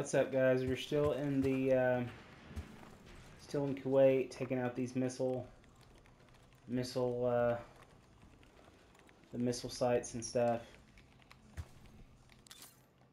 What's up, guys? We're still in the, uh, still in Kuwait, taking out these missile, missile, uh, the missile sites and stuff.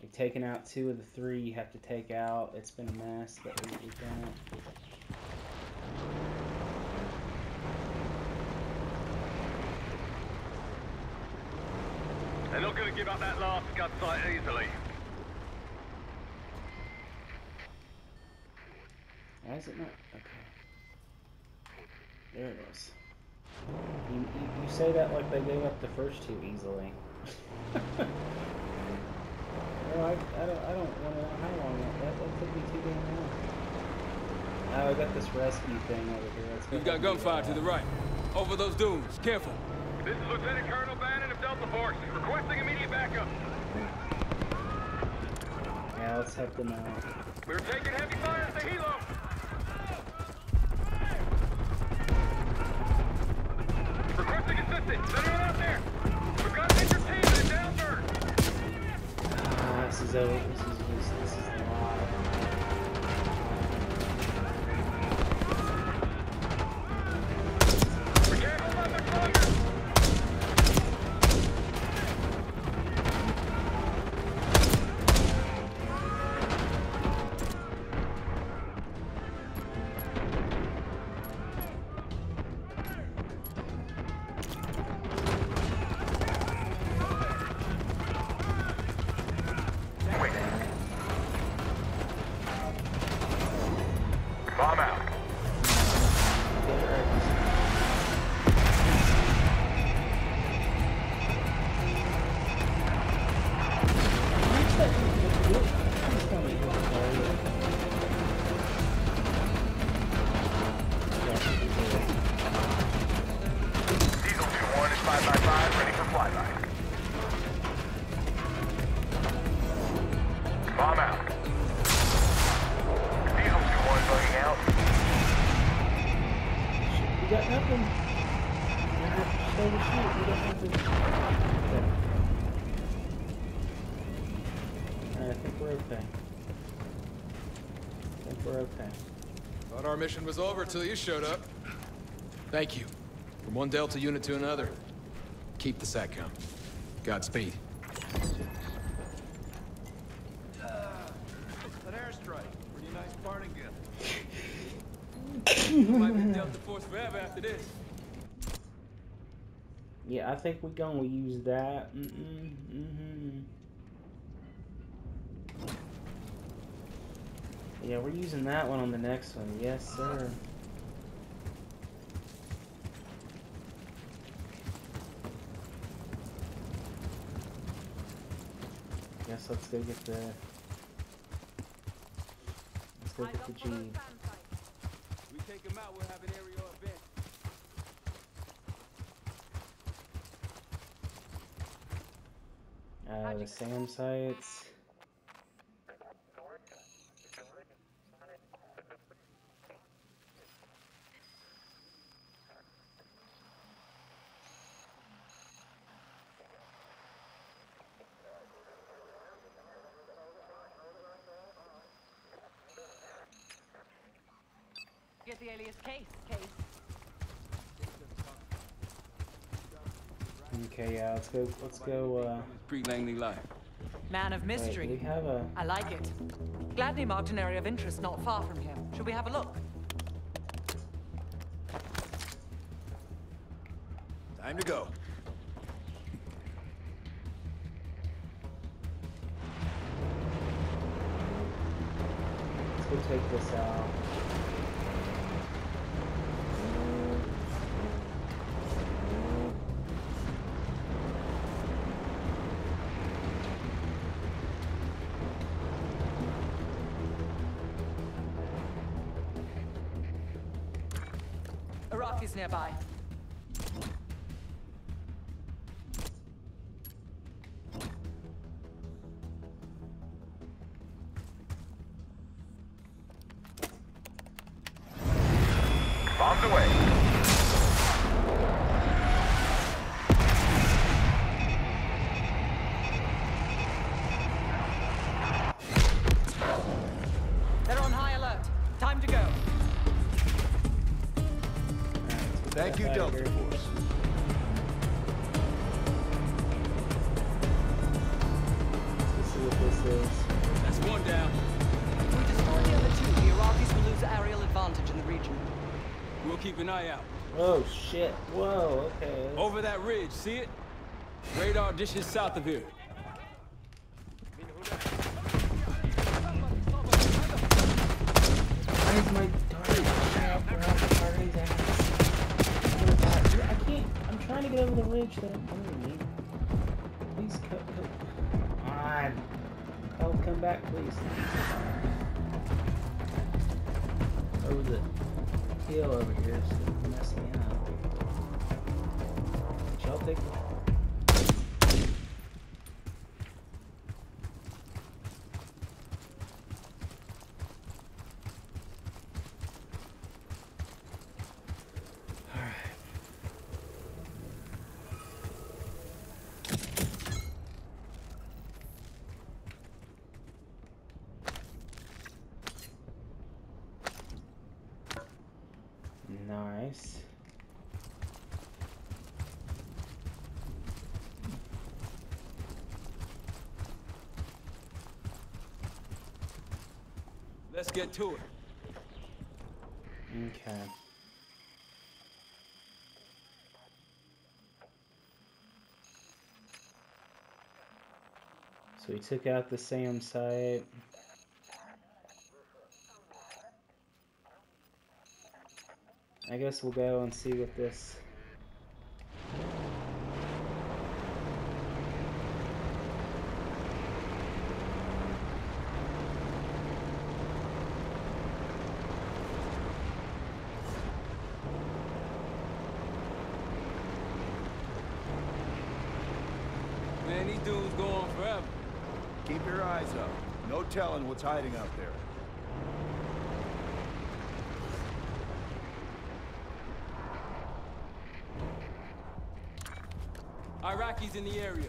We've taken out two of the three you have to take out. It's been a mess, we, we've done it. They're not going to give up that last scud site easily. Is it not? Okay. There it is. You, you, you say that like they gave up the first two easily. no, I, I don't, I don't want to know how long that, that, that took me too damn long. Now I got this rescue thing over here. Let's go We've got ahead and gunfire to the right. Over those dunes. Careful. This is Lieutenant Colonel Bannon of Delta Force, requesting immediate backup. Yeah, let's help them out. We're taking heavy fire at the helo. Requesting assistance. Is anyone out there? We've got an injured team and a down bird. Ah, this is over. This is okay. I think we're okay. Thought our mission was over till you showed up. Thank you. From one Delta unit to another. Keep the SATCOM. Godspeed. An airstrike. Pretty nice parting gift. Might be Delta Force forever after this. Yeah, I think we're gonna use that. Mm-mm, mm-hmm. Yeah, we're using that one on the next one. Yes, sir. Yes, let's go get the. Let's go get the G. We take them out, we'll have an aerial event. Uh, the SAM sites. Let's go. Let's go. Uh, Pre-Langley Life. Man of wait, do mystery. we have a. I like it. Gladly marked an area of interest not far from here. Should we have a look? Time to go. Let's go take this out. Iraqis Oh shit! Whoa. Okay. Over that ridge, see it? Radar dishes south of here. Why is my target shut up around the target's? Oh, dude, I can't. I'm trying to get over the ridge that I'm under me. Please cut. cut. Come on. Help, come back, please. Over the hill over here, so Shall take the. Nice. Let's get to it. Okay. So we took out the SAM site. I guess we'll go and see what this. Man, these dudes go on forever. Keep your eyes up. No telling what's hiding out there. Iraqis in the area.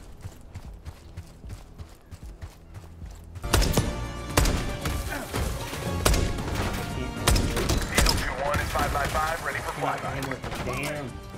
Eagle 2-1 is 5 by 5 ready for flyby. in with the damn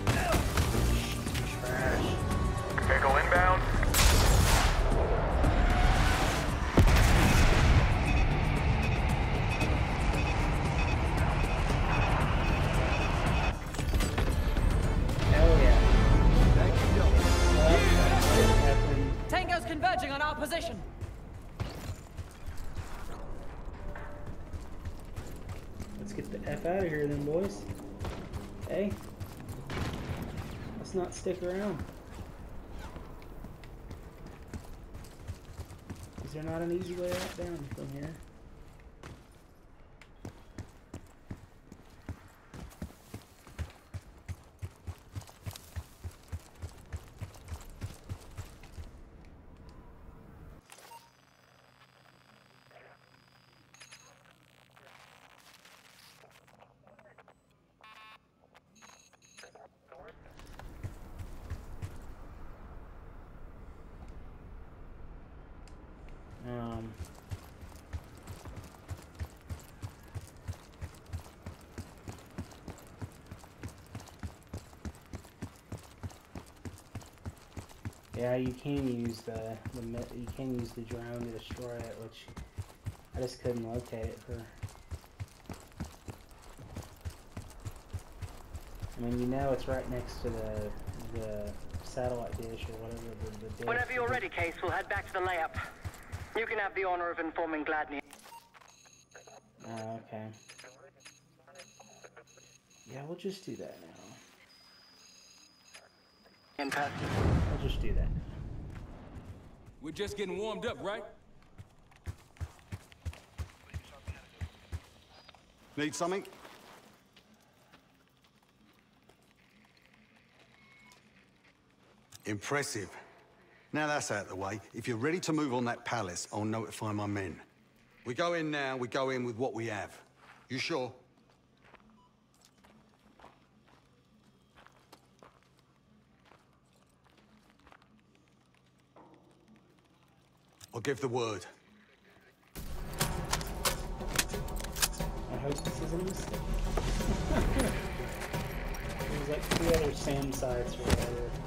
stick around. Is there not an easy way out down from here? Yeah, you can use the, the you can use the drone to destroy it, which I just couldn't locate it for. I mean, you know, it's right next to the the satellite dish or whatever the, the dish. Whenever you're ready, Case, we'll head back to the layup. You can have the honor of informing Gladney. Oh, okay. Yeah, we'll just do that now. in person. We'll just do that now. We're just getting warmed up, right? Need something? Impressive. Now that's out of the way. If you're ready to move on that palace, I'll notify my men. We go in now, we go in with what we have. You sure? I'll give the word. I hope this isn't a mistake. There's like three other SAM sites or whatever.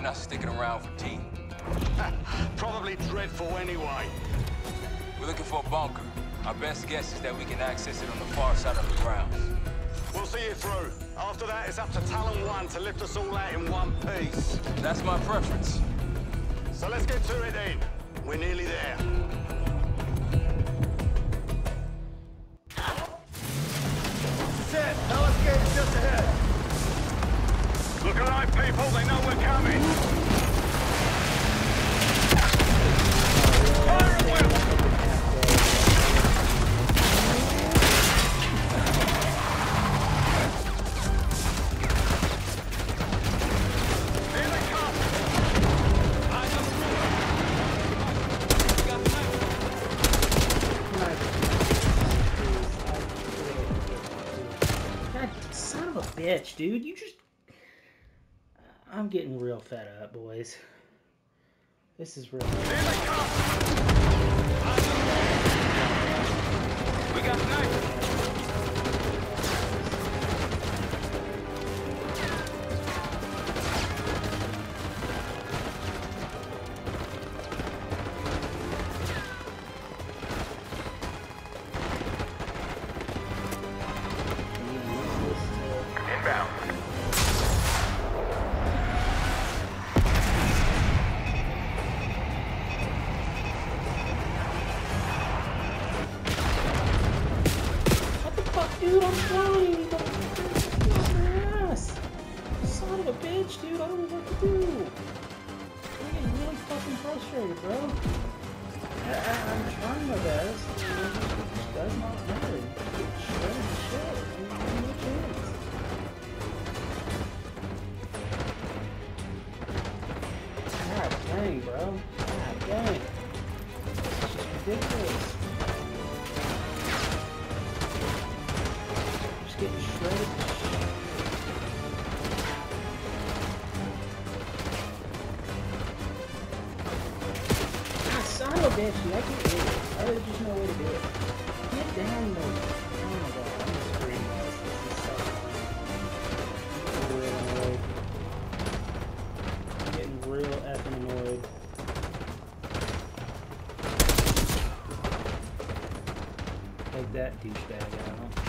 1. We're not sticking around for tea. Probably dreadful anyway. We're looking for a bunker. Our best guess is that we can access it on the far side of the grounds. We'll see you through. After that, it's up to Talon 1 to lift us all out in one piece. That's my preference. So let's get to it then. We're nearly there. Set! Look alive, people. They know we're coming. Bitch, dude. You just. I'm getting real fed up, boys. This is real. We got snipers. Dude? I'm trying. Don't fuck my ass. Son of a bitch, dude. I don't know what to do. I'm getting really fucking frustrated, bro. I, I, I'm trying my best. It just, does not matter. You to shit. There's douchebag out.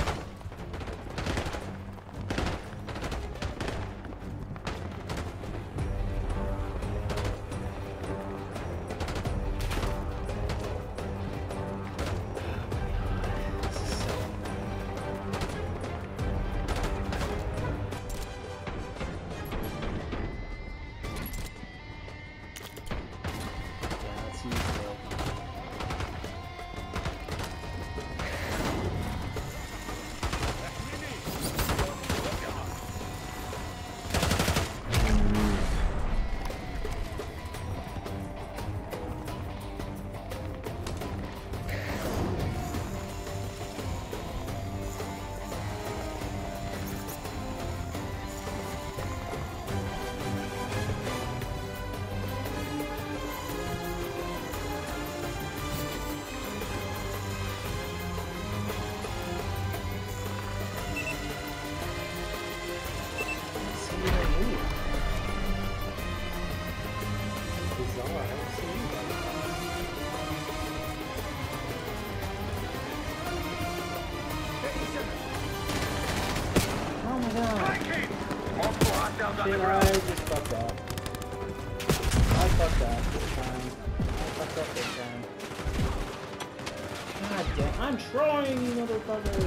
Trying, motherfucker.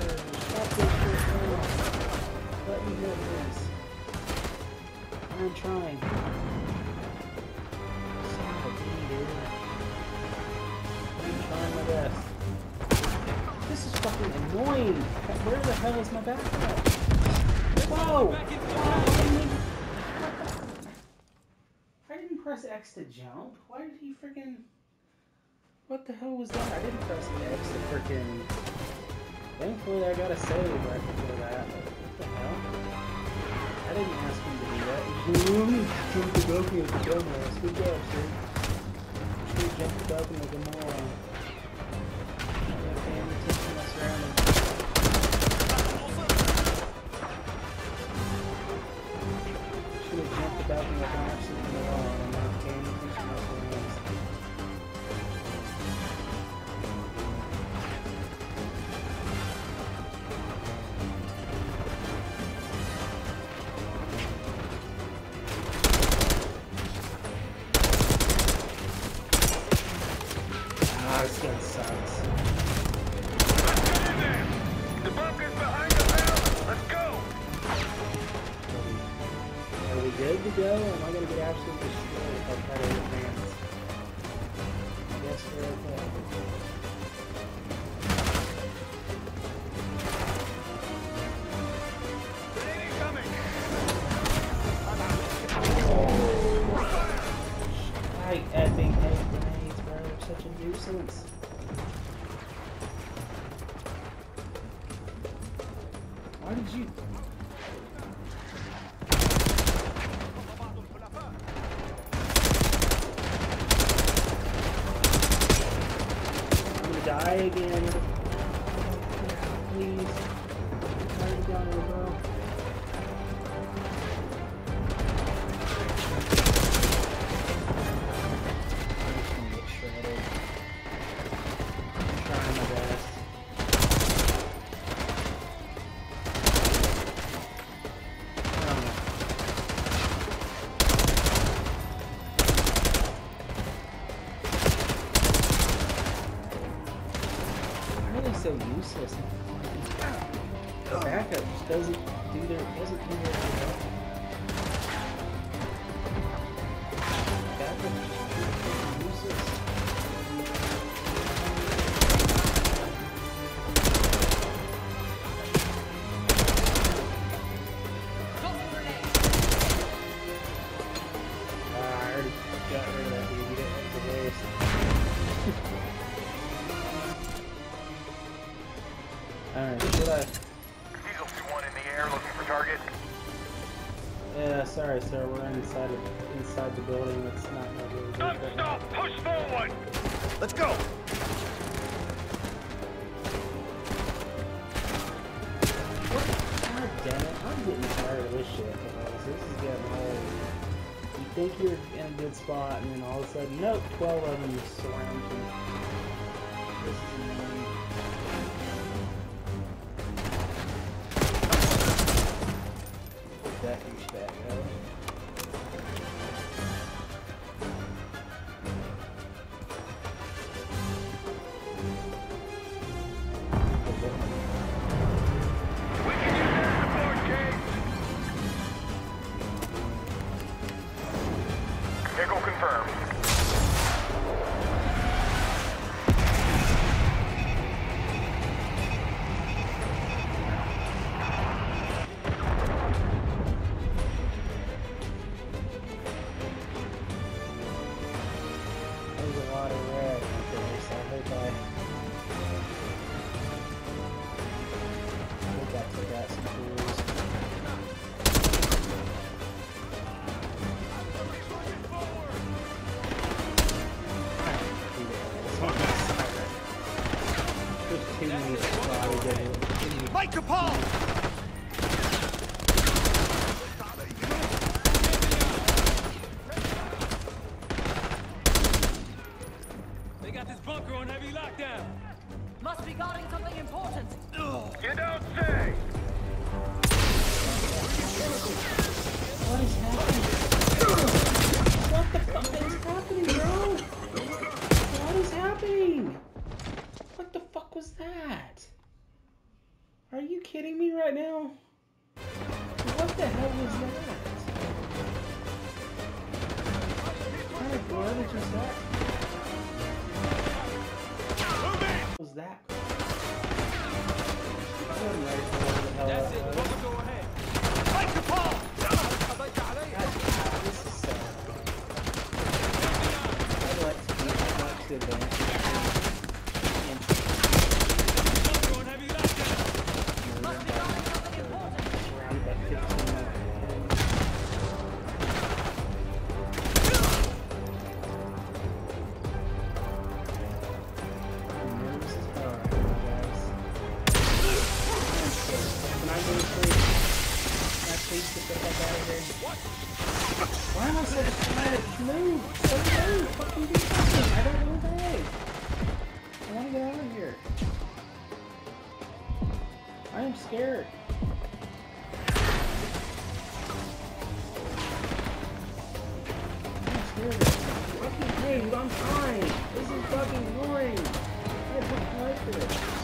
Stop this. Let me hit this. I'm trying. A bee, dude. I'm trying my best. This is fucking annoying. Where the hell is my backup? Whoa! Wow, I didn't press X to jump. Why did he freaking? What the hell was that? I didn't press X to freaking. Thankfully, I got a save right before that. What the hell? I didn't ask him to do that. Ooh, Jump the balcony like a dumbass. Good job, sir. Should have jumped the balcony like a moron. Should have jumped the balcony like an absolute moron I effing hate grenades, bro. Such a nuisance. Why did you? Are so useless? The backup just doesn't do their doesn't do their job. I'm getting tired of this shit. This is getting old. You think you're in a good spot, and then all of a sudden, nope, twelve of them surround you. This is. was that? Are you kidding me right now? What the hell was that? What kind of garbage was that? What was that? That's it. Go ahead. This is sad. I'd like to be. Get the heck out of here? Why am I so distracted? Move! So move! Fucking do something! I don't know bag! I wanna get out of here. I am scared. I'm scared. Fucking hey, I'm trying! This is fucking annoying! I don't like this.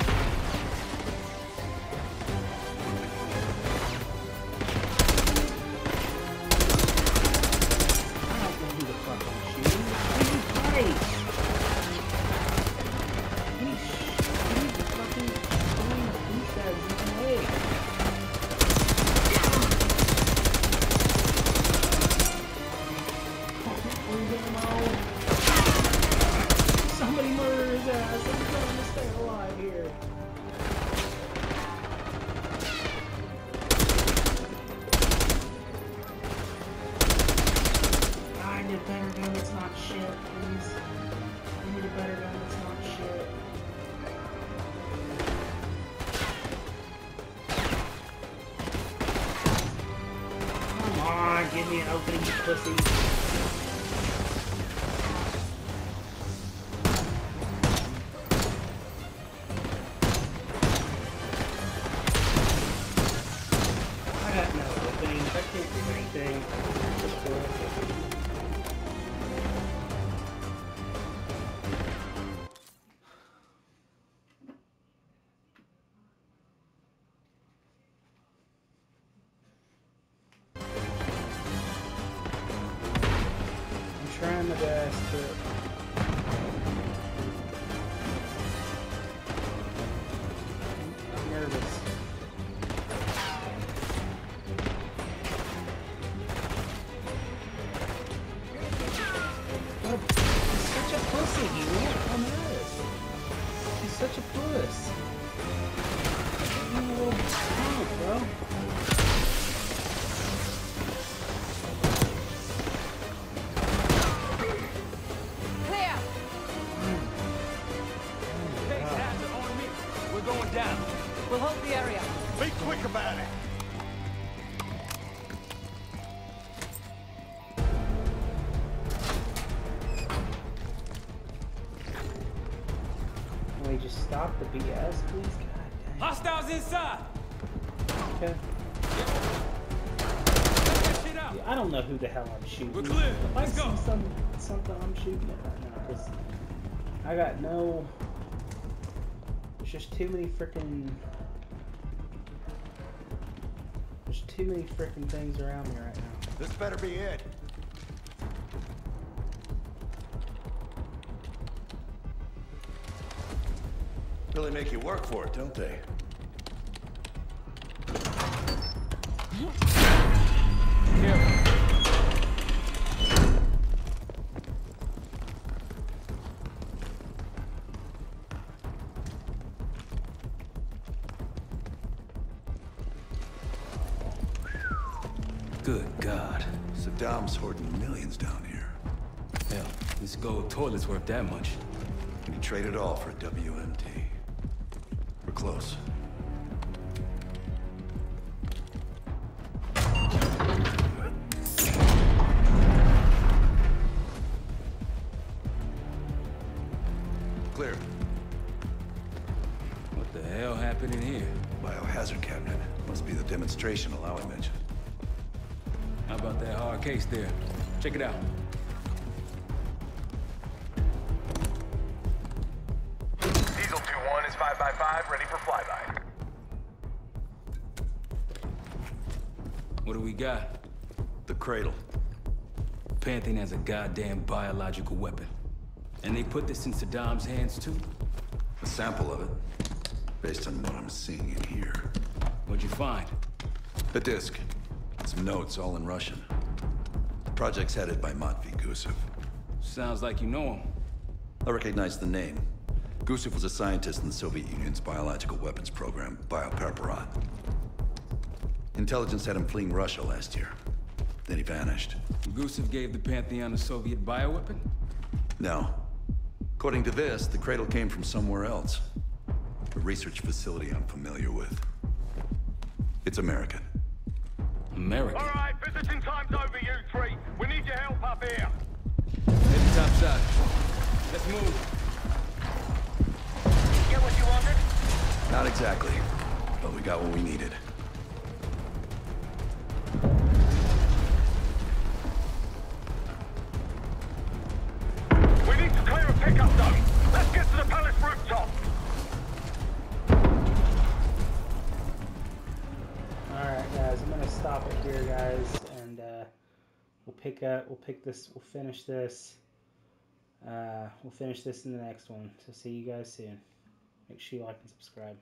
Trying best, We're going down. We'll hold the area. Be quick about it. Can we just stop the BS, please? God Hostiles inside. dang. Okay. Check shit out. Yeah, I don't know who the hell I'm shooting. We're clear. If Let's see go. some, something, I'm shooting it right now. Cause I got no. There's just too many freaking. There's too many freaking things around me right now. This better be it. Really make you work for it, don't they? Saddam's hoarding millions down here. Hell, this gold toilet's worth that much. And he traded all for a WMD. We're close. 2-1 5x5, ready for flyby. What do we got? The cradle. Pantheon has a goddamn biological weapon. And they put this in Saddam's hands too? A sample of it. Based on what I'm seeing in here. What'd you find? The disc. Some notes, all in Russian. The project's headed by Matvey Gusev. Sounds like you know him. I recognize the name. Gusev was a scientist in the Soviet Union's biological weapons program, Biopreparat. Intelligence had him fleeing Russia last year. Then he vanished. Gusev gave the Pantheon a Soviet bioweapon? No. According to this, the cradle came from somewhere else. A research facility I'm familiar with. It's American. American? All right, visiting time's over, you three. We need your help up here. Heading top shot. Let's move. Get what you wanted? Not exactly, but we got what we needed. We need to clear a pickup zone. Let's get to the palace rooftop. Alright guys, I'm gonna stop it here guys and uh, we'll pick up we'll pick this we'll finish this uh, we'll finish this in the next one. So see you guys soon. Make sure you like and subscribe.